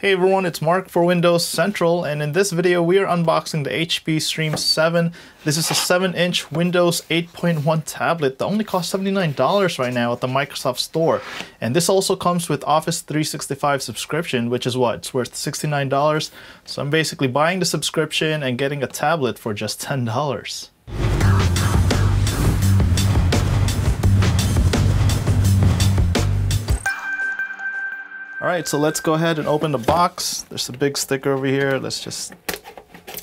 Hey everyone, it's Mark for Windows Central and in this video we are unboxing the HP Stream 7. This is a 7-inch Windows 8.1 tablet that only costs $79 right now at the Microsoft Store. And this also comes with Office 365 subscription, which is what? It's worth $69. So I'm basically buying the subscription and getting a tablet for just $10. All right, so let's go ahead and open the box. There's a big sticker over here. Let's just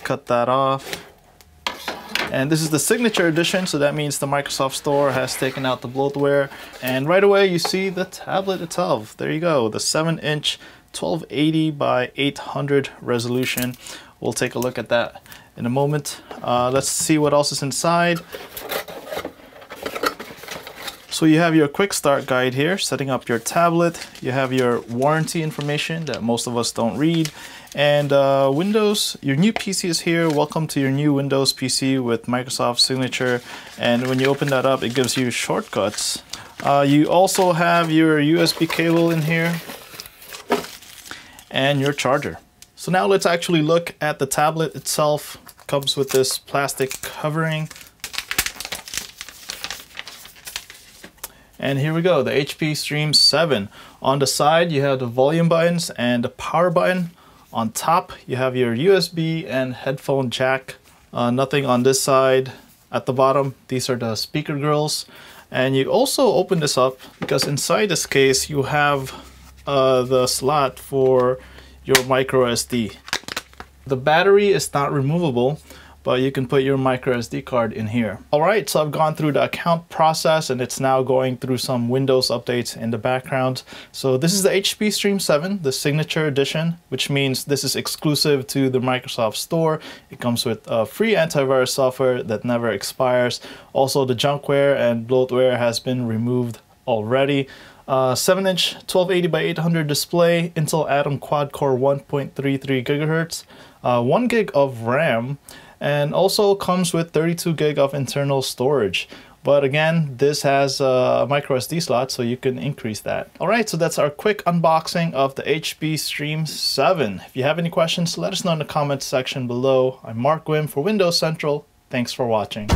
cut that off. And this is the signature edition, so that means the Microsoft Store has taken out the bloatware. And right away you see the tablet itself. There you go, the 7-inch 1280 by 800 resolution. We'll take a look at that in a moment. Uh, let's see what else is inside. So you have your quick start guide here, setting up your tablet. You have your warranty information that most of us don't read. And uh, Windows, your new PC is here. Welcome to your new Windows PC with Microsoft Signature. And when you open that up, it gives you shortcuts. Uh, you also have your USB cable in here and your charger. So now let's actually look at the tablet itself. Comes with this plastic covering And here we go, the HP Stream 7. On the side, you have the volume buttons and the power button. On top, you have your USB and headphone jack. Uh, nothing on this side. At the bottom, these are the speaker grills. And you also open this up because inside this case, you have uh, the slot for your micro SD. The battery is not removable, but you can put your micro SD card in here. All right, so I've gone through the account process and it's now going through some Windows updates in the background. So this is the HP Stream 7, the signature edition, which means this is exclusive to the Microsoft Store. It comes with a free antivirus software that never expires. Also, the junkware and bloatware has been removed already. 7-inch uh, 1280 by 800 display, Intel Atom quad-core 1.33 gigahertz, uh, 1 gig of RAM, and also comes with 32 gig of internal storage. But again, this has a micro SD slot, so you can increase that. All right, so that's our quick unboxing of the HP Stream 7. If you have any questions, let us know in the comments section below. I'm Mark Guim for Windows Central. Thanks for watching.